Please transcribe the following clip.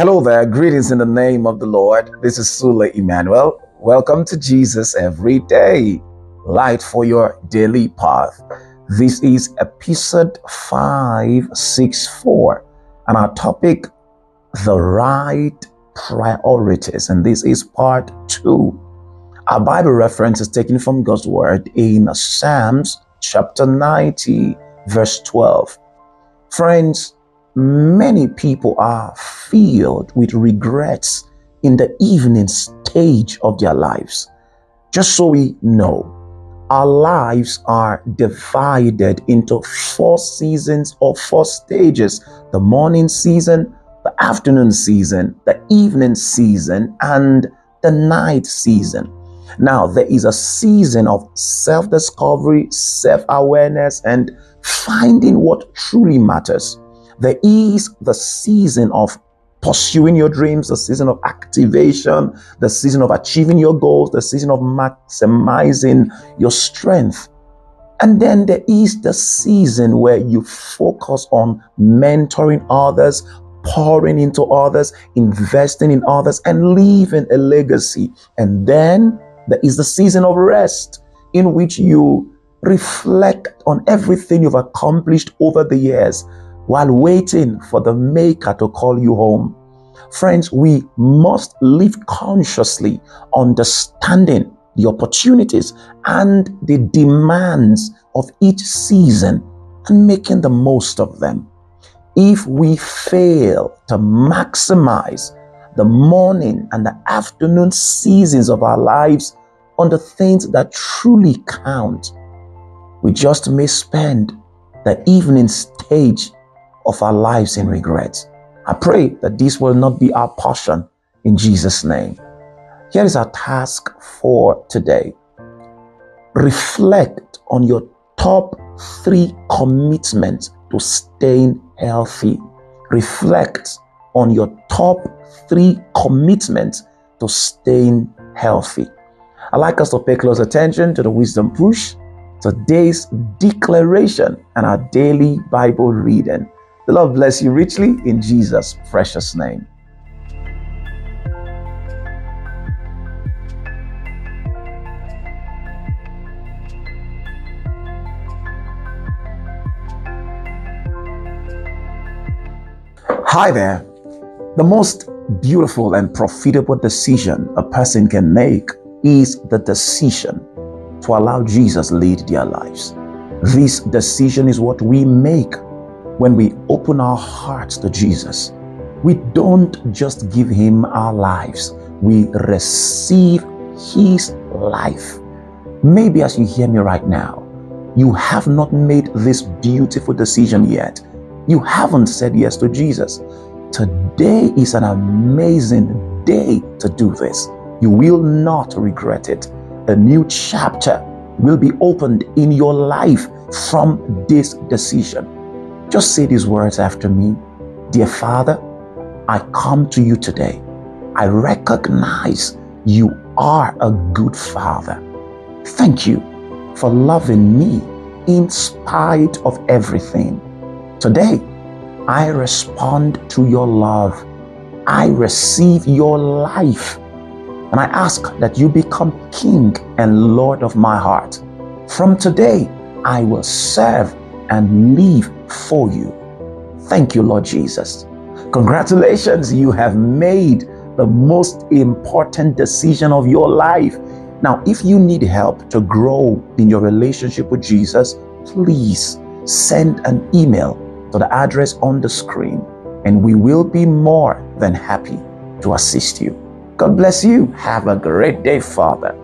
Hello there, greetings in the name of the Lord. This is Sule Emmanuel. Welcome to Jesus Every Day, light for your daily path. This is episode 564, and our topic, the right priorities. And this is part two. Our Bible reference is taken from God's word in Psalms chapter 90, verse 12. Friends, many people are filled with regrets in the evening stage of their lives. Just so we know, our lives are divided into four seasons or four stages the morning season, the afternoon season, the evening season, and the night season. Now, there is a season of self discovery, self awareness, and finding what truly matters. There is the season of pursuing your dreams, the season of activation, the season of achieving your goals, the season of maximizing your strength. And then there is the season where you focus on mentoring others, pouring into others, investing in others, and leaving a legacy. And then there is the season of rest in which you reflect on everything you've accomplished over the years while waiting for the Maker to call you home. Friends, we must live consciously, understanding the opportunities and the demands of each season and making the most of them. If we fail to maximize the morning and the afternoon seasons of our lives on the things that truly count, we just may spend the evening stage of our lives in regret. I pray that this will not be our portion in Jesus' name. Here is our task for today. Reflect on your top three commitments to staying healthy. Reflect on your top three commitments to staying healthy. I'd like us to pay close attention to the wisdom push, today's declaration, and our daily Bible reading. The Lord bless you richly in Jesus' precious name. Hi there. The most beautiful and profitable decision a person can make is the decision to allow Jesus lead their lives. This decision is what we make when we open our hearts to Jesus, we don't just give him our lives, we receive his life. Maybe as you hear me right now, you have not made this beautiful decision yet. You haven't said yes to Jesus. Today is an amazing day to do this. You will not regret it. A new chapter will be opened in your life from this decision. Just say these words after me Dear Father, I come to you today. I recognize you are a good Father. Thank you for loving me in spite of everything. Today, I respond to your love. I receive your life. And I ask that you become King and Lord of my heart. From today, I will serve and live for you. Thank you, Lord Jesus. Congratulations, you have made the most important decision of your life. Now, if you need help to grow in your relationship with Jesus, please send an email to the address on the screen, and we will be more than happy to assist you. God bless you. Have a great day, Father.